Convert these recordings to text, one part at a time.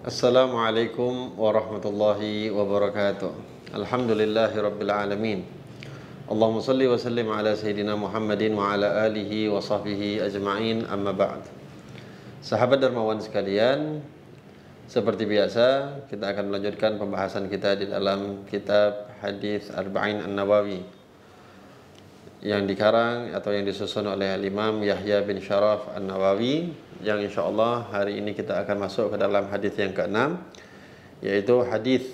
Assalamualaikum warahmatullahi wabarakatuh. Alhamdulillahi rabbil alamin. Allahumma salli wa sallim ala sayyidina Muhammadin wa ala alihi wa sahbihi ajma'in amma ba'd. Sahabat dermawan sekalian, seperti biasa kita akan melanjutkan pembahasan kita di dalam kitab Hadis Arba'in An-Nawawi yang dikarang atau yang disusun oleh Imam Yahya bin Sharaf An-Nawawi yang insyaallah hari ini kita akan masuk ke dalam hadis yang keenam yaitu hadis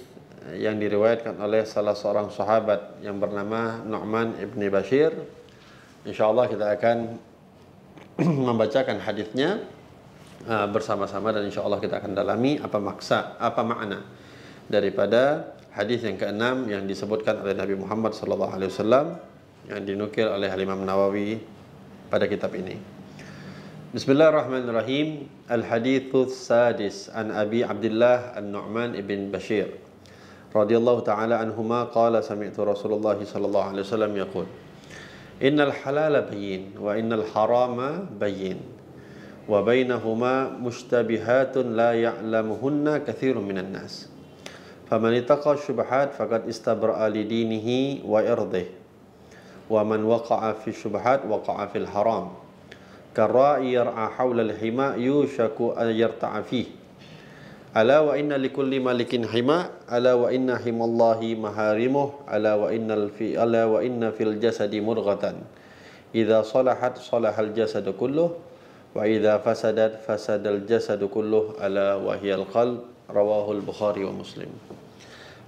yang diriwayatkan oleh salah seorang sahabat yang bernama Nu'man ibni Bashir. Insyaallah kita akan membacakan hadisnya uh, bersama-sama dan insyaallah kita akan dalami apa maksa, apa makna daripada hadis yang keenam yang disebutkan oleh Nabi Muhammad wasallam yang dinukil oleh Imam Nawawi pada kitab ini. بسم الله الرحمن الرحيم الحديث السادس عن أبي عبد الله النعمان بن بشير رضي الله تعالى عنهما قال سمعت رسول الله صلى الله عليه وسلم يقول إن الحلال بين وإن الحرام بين وبينهما مشتبهات لا يعلمهن كثير من الناس فمن اتقى الشبهات فقد استبرأ لدينه وإرضه ومن وقع في الشبهات وقع في الحرام Karai yar'a hawla al-hima yushaku an yarta'a fih. Ala wa inna likulli malikin hima, ala wa inna himallahi maharimuh, ala wa inna fi ala wa inna fil jasadi murghatan. Idza salahat salahal jasadu kulluh wa idza fasadat fasadal jasadu kulluh ala wa hiyal qalb rawahul Bukhari wa Muslim.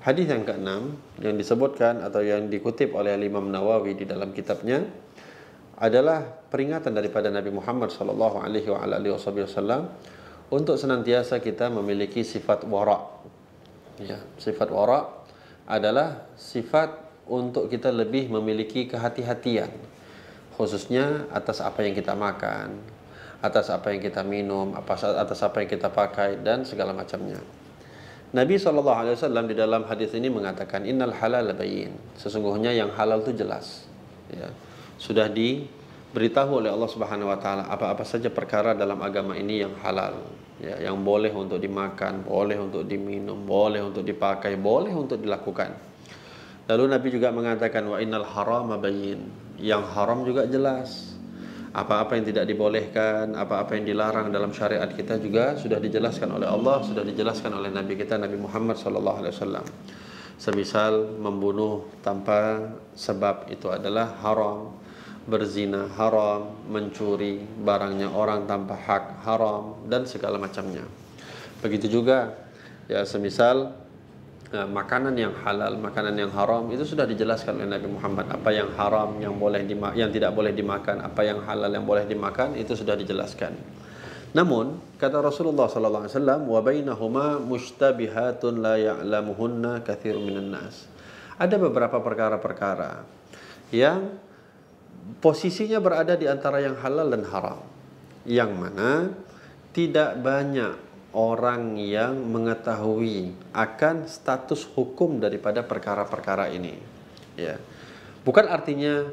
Hadis yang keenam yang disebutkan atau yang dikutip oleh Imam Nawawi di dalam kitabnya adalah peringatan daripada Nabi Muhammad sallallahu alaihi wasallam untuk senantiasa kita memiliki sifat wara. Ya, sifat wara adalah sifat untuk kita lebih memiliki kehati-hatian khususnya atas apa yang kita makan, atas apa yang kita minum, atas apa yang kita pakai dan segala macamnya. Nabi SAW di dalam hadis ini mengatakan innal halal bayin. Sesungguhnya yang halal itu jelas. Ya. Sudah diberitahu oleh Allah Subhanahu wa taala apa-apa saja perkara dalam agama ini yang halal, ya, yang boleh untuk dimakan, boleh untuk diminum, boleh untuk dipakai, boleh untuk dilakukan. Lalu Nabi juga mengatakan wa innal harama bayin. Yang haram juga jelas apa-apa yang tidak dibolehkan, apa-apa yang dilarang dalam syariat kita juga sudah dijelaskan oleh Allah, sudah dijelaskan oleh Nabi kita Nabi Muhammad sallallahu alaihi wasallam. Semisal membunuh tanpa sebab itu adalah haram, berzina haram, mencuri barangnya orang tanpa hak haram dan segala macamnya. Begitu juga ya semisal Nah, makanan yang halal, makanan yang haram itu sudah dijelaskan oleh Nabi Muhammad. Apa yang haram yang boleh yang tidak boleh dimakan, apa yang halal yang boleh dimakan itu sudah dijelaskan. Namun kata Rasulullah sallallahu alaihi wasallam wa bainahuma mushtabihatun la ya'lamuhunna katsirun minan nas. Ada beberapa perkara-perkara yang posisinya berada di antara yang halal dan haram. Yang mana tidak banyak orang yang mengetahui akan status hukum daripada perkara-perkara ini. Ya. Bukan artinya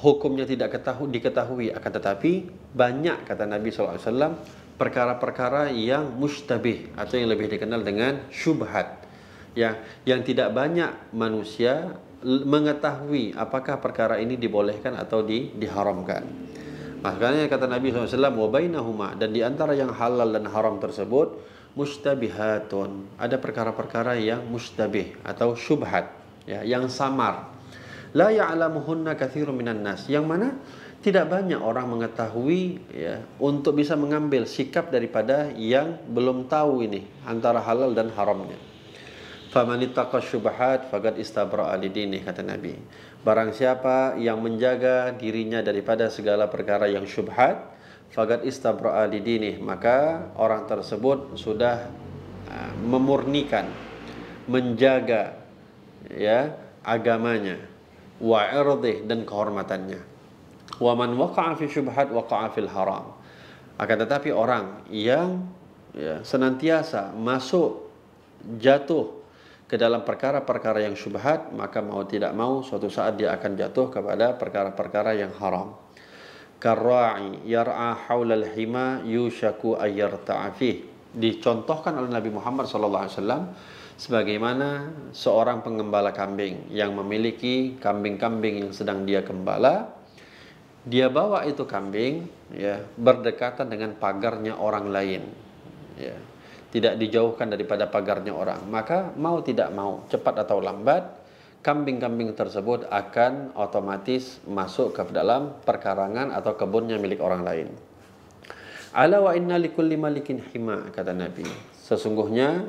hukumnya tidak ketahui, diketahui akan tetapi banyak kata Nabi SAW perkara-perkara yang mustabih atau yang lebih dikenal dengan syubhat ya yang tidak banyak manusia mengetahui apakah perkara ini dibolehkan atau di, diharamkan. Makanya kata Nabi SAW, wabainahuma dan di antara yang halal dan haram tersebut mustabihatun. Ada perkara-perkara yang mustabih atau syubhat, ya, yang samar. La ya'lamuhunna katsirun minan nas. Yang mana tidak banyak orang mengetahui ya untuk bisa mengambil sikap daripada yang belum tahu ini antara halal dan haramnya. Faman ittaqa syubhat faqad istabra'a lidini kata Nabi. Barang siapa yang menjaga dirinya daripada segala perkara yang syubhat, faqad istabra'a lidini, maka orang tersebut sudah uh, memurnikan, menjaga ya agamanya wa irdih dan kehormatannya. Wa man waqa'a fi syubhat waqa'a fil haram. Akan tetapi orang yang ya, senantiasa masuk jatuh ke dalam perkara-perkara yang syubhat maka mau tidak mau suatu saat dia akan jatuh kepada perkara-perkara yang haram. Karra'i yar'a haulal hima yushaku ayyarta'a fih. Dicontohkan oleh Nabi Muhammad SAW sebagaimana seorang pengembala kambing yang memiliki kambing-kambing yang sedang dia gembala dia bawa itu kambing ya berdekatan dengan pagarnya orang lain ya tidak dijauhkan daripada pagarnya orang maka mau tidak mau cepat atau lambat kambing-kambing tersebut akan otomatis masuk ke dalam perkarangan atau kebunnya milik orang lain. Ala wa inna likulli malikin hima kata Nabi. Sesungguhnya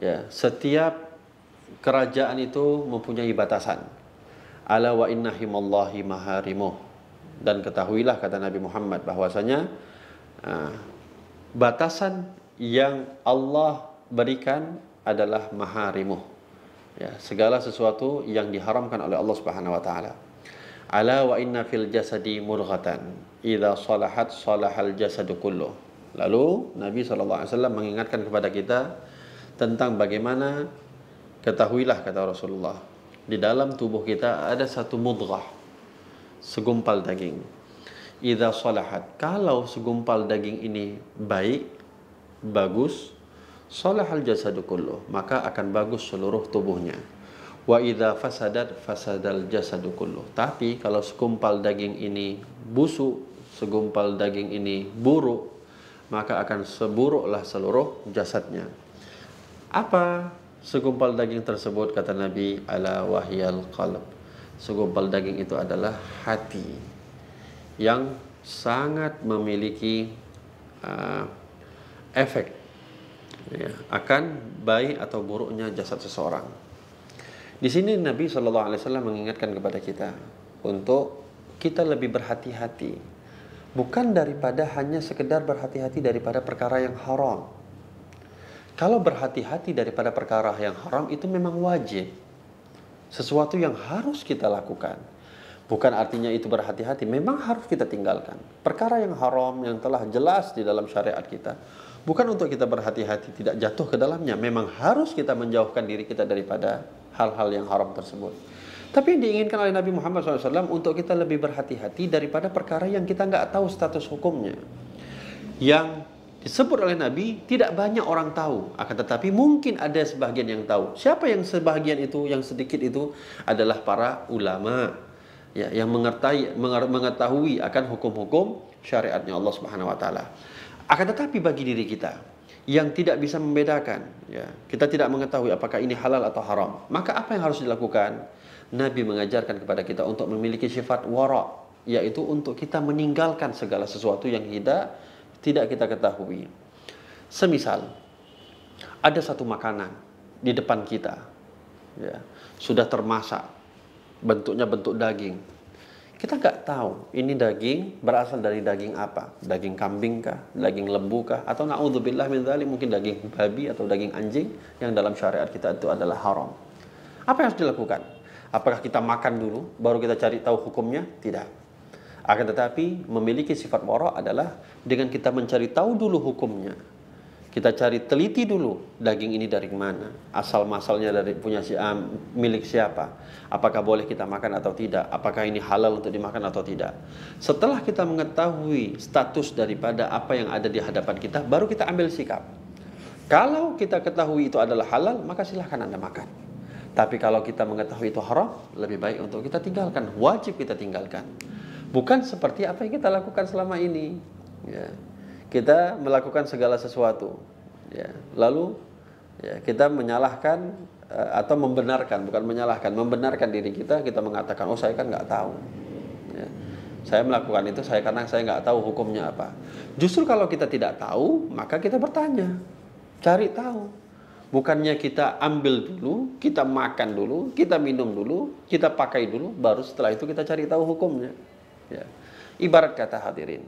ya setiap kerajaan itu mempunyai batasan. Ala wa inna himallahi maharimuh. Dan ketahuilah kata Nabi Muhammad bahwasanya uh, batasan yang Allah berikan adalah maharimuh. Ya segala sesuatu yang diharamkan oleh Allah Subhanahu wa taala. Ala wa inna fil jasadi murghatan. Idza salahat salahal jasadu kullu lalu Nabi wasallam mengingatkan kepada kita tentang bagaimana ketahuilah kata Rasulullah di dalam tubuh kita ada satu mudghah segumpal daging. Idza salahat kalau segumpal daging ini baik bagus salahal jasadu kullu maka akan bagus seluruh tubuhnya. Wa idza fasadat fasadal jasadu kullu. Tapi kalau segumpal daging ini busuk segumpal daging ini buruk maka akan seburuklah seluruh jasadnya. Apa segumpal daging tersebut? Kata Nabi ala wahyal qalb. Segumpal daging itu adalah hati yang sangat memiliki uh, efek ya, akan baik atau buruknya jasad seseorang. Di sini Nabi Shallallahu Alaihi Wasallam mengingatkan kepada kita untuk kita lebih berhati-hati, bukan daripada hanya sekedar berhati-hati daripada perkara yang haram. Kalau berhati-hati daripada perkara yang haram itu memang wajib, sesuatu yang harus kita lakukan. Bukan artinya itu berhati-hati, memang harus kita tinggalkan. Perkara yang haram yang telah jelas di dalam syariat kita, bukan untuk kita berhati-hati tidak jatuh ke dalamnya. Memang harus kita menjauhkan diri kita daripada hal-hal yang haram tersebut. Tapi yang diinginkan oleh Nabi Muhammad SAW untuk kita lebih berhati-hati daripada perkara yang kita nggak tahu status hukumnya. Yang disebut oleh Nabi tidak banyak orang tahu, akan tetapi mungkin ada sebagian yang tahu. Siapa yang sebagian itu, yang sedikit itu adalah para ulama ya, yang mengetahui, mengetahui akan hukum-hukum syariatnya Allah Subhanahu Wa Taala. Akan tetapi bagi diri kita yang tidak bisa membedakan, ya, kita tidak mengetahui apakah ini halal atau haram. Maka apa yang harus dilakukan? Nabi mengajarkan kepada kita untuk memiliki sifat wara, yaitu untuk kita meninggalkan segala sesuatu yang tidak tidak kita ketahui. Semisal ada satu makanan di depan kita, ya, sudah termasak, bentuknya bentuk daging, kita nggak tahu ini daging berasal dari daging apa. Daging kambing kah? Daging lembu kah? Atau naudzubillah min dzalik mungkin daging babi atau daging anjing yang dalam syariat kita itu adalah haram. Apa yang harus dilakukan? Apakah kita makan dulu baru kita cari tahu hukumnya? Tidak. Akan tetapi memiliki sifat wara adalah dengan kita mencari tahu dulu hukumnya kita cari teliti dulu daging ini dari mana, asal masalnya dari punya si um, milik siapa, apakah boleh kita makan atau tidak, apakah ini halal untuk dimakan atau tidak. Setelah kita mengetahui status daripada apa yang ada di hadapan kita, baru kita ambil sikap. Kalau kita ketahui itu adalah halal, maka silahkan anda makan. Tapi kalau kita mengetahui itu haram, lebih baik untuk kita tinggalkan, wajib kita tinggalkan. Bukan seperti apa yang kita lakukan selama ini. Ya kita melakukan segala sesuatu ya. Lalu ya kita menyalahkan uh, atau membenarkan bukan menyalahkan membenarkan diri kita kita mengatakan oh saya kan nggak tahu. Ya. saya melakukan itu saya karena saya nggak tahu hukumnya apa. Justru kalau kita tidak tahu maka kita bertanya cari tahu. Bukannya kita ambil dulu kita makan dulu kita minum dulu kita pakai dulu baru setelah itu kita cari tahu hukumnya. Ya. ibarat kata hadirin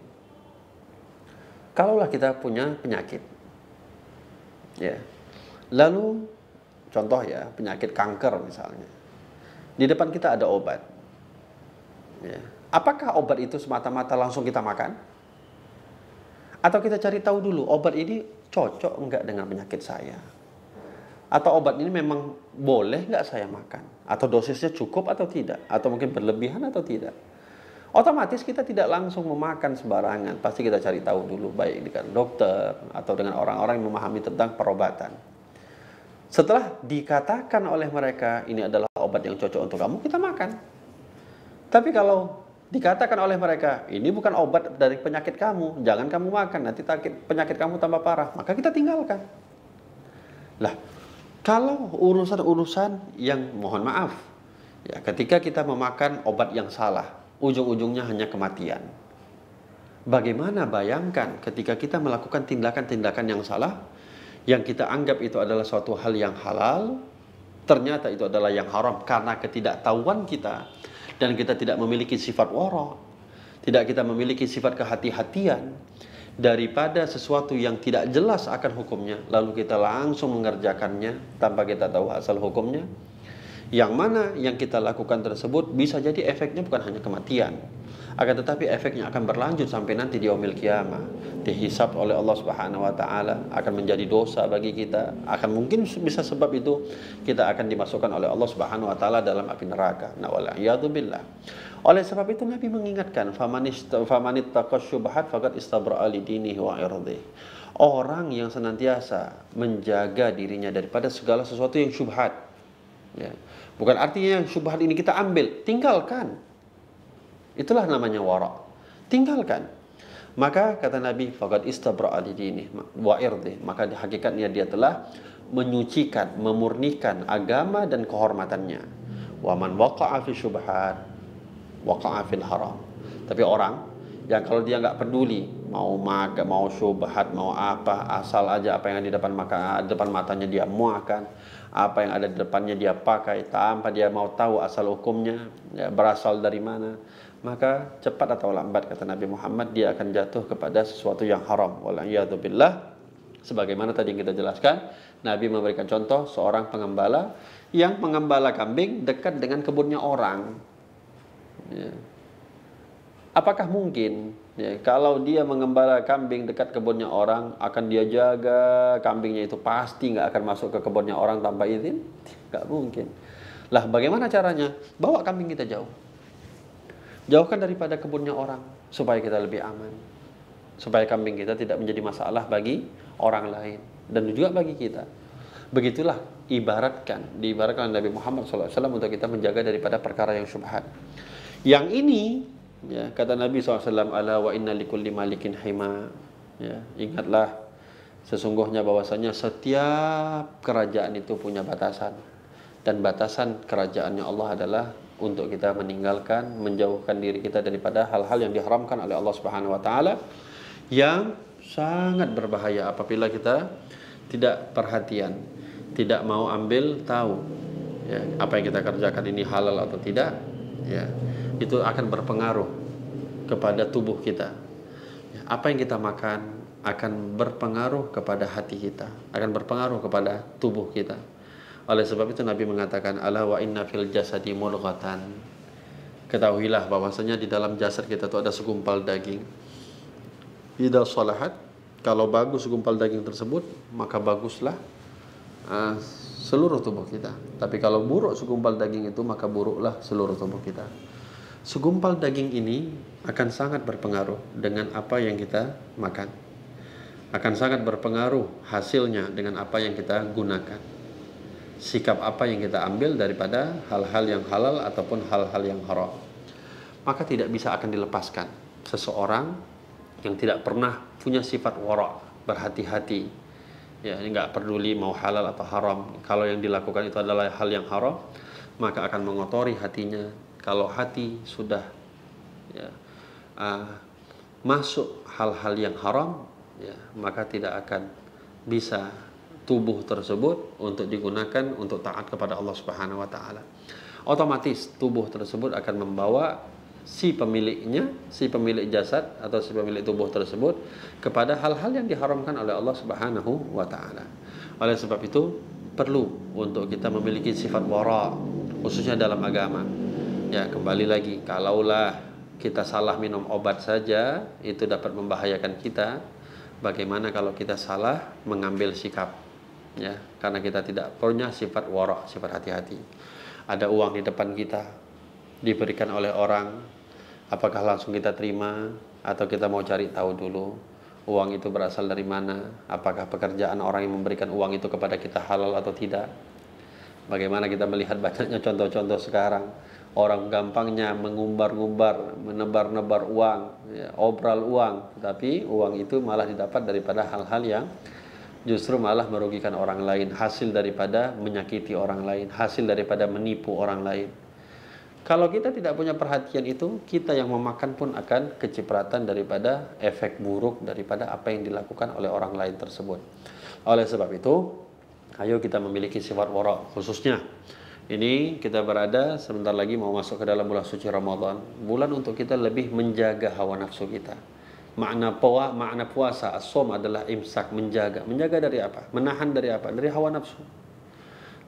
Kalaulah kita punya penyakit, ya, lalu contoh ya penyakit kanker misalnya, di depan kita ada obat, ya, apakah obat itu semata-mata langsung kita makan? Atau kita cari tahu dulu obat ini cocok enggak dengan penyakit saya? Atau obat ini memang boleh enggak saya makan? Atau dosisnya cukup atau tidak? Atau mungkin berlebihan atau tidak? Otomatis kita tidak langsung memakan sembarangan. Pasti kita cari tahu dulu baik dengan dokter atau dengan orang-orang yang memahami tentang perobatan. Setelah dikatakan oleh mereka ini adalah obat yang cocok untuk kamu, kita makan. Tapi kalau dikatakan oleh mereka ini bukan obat dari penyakit kamu, jangan kamu makan, nanti penyakit kamu tambah parah, maka kita tinggalkan. Lah, kalau urusan-urusan yang mohon maaf, ya ketika kita memakan obat yang salah, ujung-ujungnya hanya kematian. Bagaimana bayangkan ketika kita melakukan tindakan-tindakan yang salah, yang kita anggap itu adalah suatu hal yang halal, ternyata itu adalah yang haram karena ketidaktahuan kita dan kita tidak memiliki sifat wara, tidak kita memiliki sifat kehati-hatian daripada sesuatu yang tidak jelas akan hukumnya, lalu kita langsung mengerjakannya tanpa kita tahu asal hukumnya. Yang mana yang kita lakukan tersebut bisa jadi efeknya bukan hanya kematian, akan tetapi efeknya akan berlanjut sampai nanti di yaumil kiamah. Dihisap oleh Allah Subhanahu wa taala akan menjadi dosa bagi kita. Akan mungkin bisa sebab itu kita akan dimasukkan oleh Allah Subhanahu wa taala dalam api neraka. Nah billah. Oleh sebab itu Nabi mengingatkan famanit taqasyubahat faqad istabra'a dinihi wa orang yang senantiasa menjaga dirinya daripada segala sesuatu yang syubhat ya bukan artinya syubhat ini kita ambil tinggalkan Itulah namanya wara. Tinggalkan. Maka kata Nabi, faqad istabra'a dini wa irdi. Maka hakikatnya dia telah menyucikan, memurnikan agama dan kehormatannya. Wa man waqa'a fi syubhat waqa'a fil haram. Tapi orang yang kalau dia nggak peduli mau makan, mau syubhat, mau apa, asal aja apa yang ada di depan maka depan matanya dia makan, apa yang ada di depannya dia pakai tanpa dia mau tahu asal hukumnya, ya, berasal dari mana. Maka cepat atau lambat kata Nabi Muhammad dia akan jatuh kepada sesuatu yang haram. Billah. Sebagaimana tadi yang kita jelaskan Nabi memberikan contoh seorang pengembala yang mengembala kambing dekat dengan kebunnya orang. Ya. Apakah mungkin ya, kalau dia mengembala kambing dekat kebunnya orang akan dia jaga kambingnya itu pasti nggak akan masuk ke kebunnya orang tanpa izin nggak mungkin lah bagaimana caranya bawa kambing kita jauh Jauhkan daripada kebunnya orang supaya kita lebih aman. Supaya kambing kita tidak menjadi masalah bagi orang lain dan juga bagi kita. Begitulah ibaratkan, diibaratkan Nabi Muhammad SAW untuk kita menjaga daripada perkara yang syubhat. Yang ini, ya, kata Nabi SAW, ala wa inna likulli malikin hima. Ya, ingatlah sesungguhnya bahwasanya setiap kerajaan itu punya batasan dan batasan kerajaannya Allah adalah untuk kita meninggalkan, menjauhkan diri kita daripada hal-hal yang diharamkan oleh Allah Subhanahu wa taala yang sangat berbahaya apabila kita tidak perhatian, tidak mau ambil tahu ya, apa yang kita kerjakan ini halal atau tidak, ya. Itu akan berpengaruh kepada tubuh kita. Ya, apa yang kita makan akan berpengaruh kepada hati kita, akan berpengaruh kepada tubuh kita. Oleh sebab itu Nabi mengatakan ala wa inna fil jasadi mudghatan. Ketahuilah bahwasanya di dalam jasad kita itu ada segumpal daging. Idza salahat kalau bagus segumpal daging tersebut maka baguslah uh, seluruh tubuh kita. Tapi kalau buruk segumpal daging itu maka buruklah seluruh tubuh kita. Segumpal daging ini akan sangat berpengaruh dengan apa yang kita makan. Akan sangat berpengaruh hasilnya dengan apa yang kita gunakan sikap apa yang kita ambil daripada hal-hal yang halal ataupun hal-hal yang haram. Maka tidak bisa akan dilepaskan seseorang yang tidak pernah punya sifat wara, berhati-hati. Ya, ini nggak peduli mau halal atau haram. Kalau yang dilakukan itu adalah hal yang haram, maka akan mengotori hatinya. Kalau hati sudah ya, uh, masuk hal-hal yang haram, ya, maka tidak akan bisa tubuh tersebut untuk digunakan untuk taat kepada Allah Subhanahu wa taala. Otomatis tubuh tersebut akan membawa si pemiliknya, si pemilik jasad atau si pemilik tubuh tersebut kepada hal-hal yang diharamkan oleh Allah Subhanahu wa taala. Oleh sebab itu perlu untuk kita memiliki sifat wara khususnya dalam agama. Ya, kembali lagi kalaulah kita salah minum obat saja itu dapat membahayakan kita. Bagaimana kalau kita salah mengambil sikap ya karena kita tidak punya sifat warok sifat hati-hati ada uang di depan kita diberikan oleh orang Apakah langsung kita terima atau kita mau cari tahu dulu uang itu berasal dari mana? Apakah pekerjaan orang yang memberikan uang itu kepada kita halal atau tidak? Bagaimana kita melihat banyaknya contoh-contoh sekarang orang gampangnya mengumbar-ngumbar, menebar-nebar uang, ya, obral uang, tapi uang itu malah didapat daripada hal-hal yang justru malah merugikan orang lain, hasil daripada menyakiti orang lain, hasil daripada menipu orang lain. Kalau kita tidak punya perhatian itu, kita yang memakan pun akan kecipratan daripada efek buruk daripada apa yang dilakukan oleh orang lain tersebut. Oleh sebab itu, ayo kita memiliki sifat wara khususnya. Ini kita berada sebentar lagi mau masuk ke dalam bulan suci Ramadan. Bulan untuk kita lebih menjaga hawa nafsu kita. Makna puasa, makna puasa as-som adalah imsak, menjaga. Menjaga dari apa? Menahan dari apa? Dari hawa nafsu.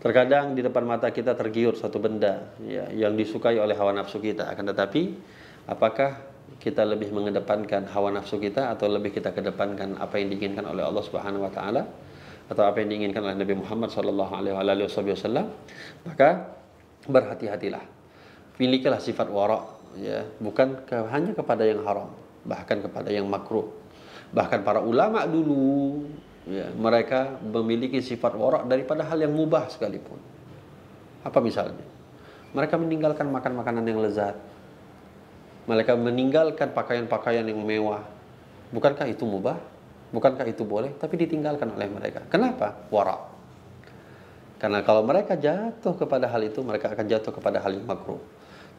Terkadang di depan mata kita tergiur satu benda ya, yang disukai oleh hawa nafsu kita. Akan tetapi, apakah kita lebih mengedepankan hawa nafsu kita atau lebih kita kedepankan apa yang diinginkan oleh Allah Subhanahu wa taala atau apa yang diinginkan oleh Nabi Muhammad alaihi wasallam, maka berhati-hatilah. Milikilah sifat wara ya, bukan ke, hanya kepada yang haram, bahkan kepada yang makruh. Bahkan para ulama dulu ya, mereka memiliki sifat warak daripada hal yang mubah sekalipun. Apa misalnya? Mereka meninggalkan makan makanan yang lezat. Mereka meninggalkan pakaian-pakaian yang mewah. Bukankah itu mubah? Bukankah itu boleh? Tapi ditinggalkan oleh mereka. Kenapa? Warak. Karena kalau mereka jatuh kepada hal itu, mereka akan jatuh kepada hal yang makruh.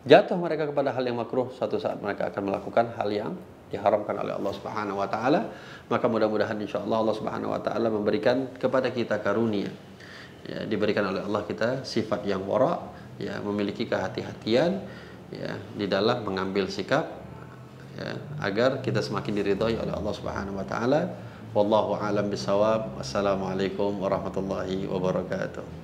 Jatuh mereka kepada hal yang makruh, suatu saat mereka akan melakukan hal yang diharamkan oleh Allah Subhanahu wa taala, maka mudah-mudahan insyaallah Allah Subhanahu wa taala memberikan kepada kita karunia. Ya, diberikan oleh Allah kita sifat yang wara, ya, memiliki kehati-hatian ya di dalam mengambil sikap ya, agar kita semakin diridhai oleh Allah Subhanahu wa taala. Wallahu alam bisawab. Wassalamualaikum warahmatullahi wabarakatuh.